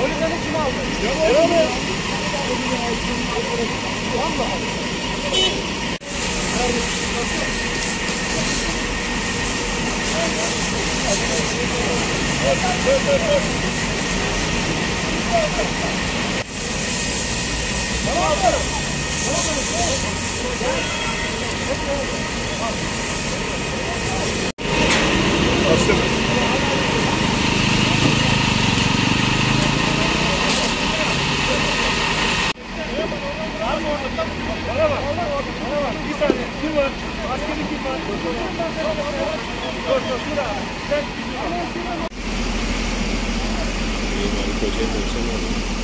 Polikanı kim aldı? Yok oğlum. Valla. Bana Kim var? Askeri kim var? Dur dur dur abi. Sen Kocaeli olsa ne olur?